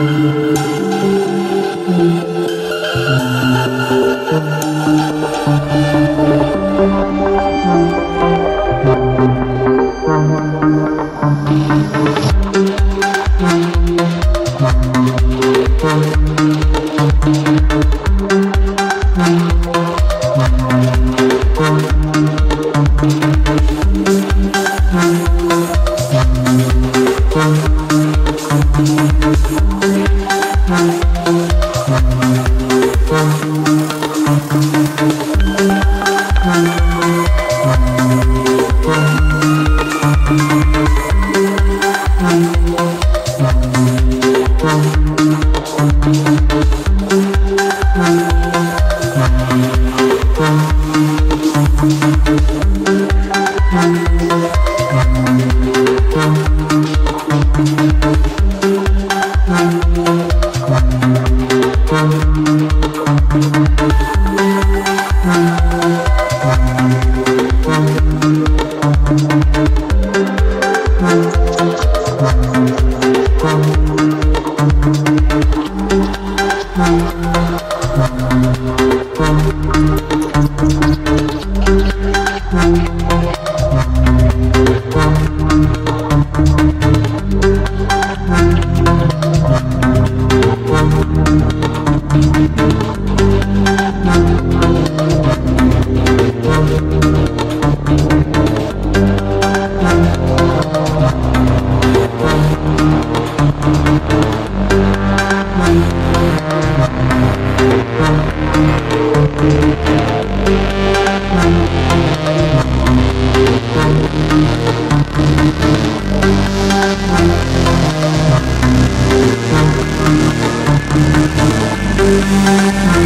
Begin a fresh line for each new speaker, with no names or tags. Música
Thank you.
Thank you.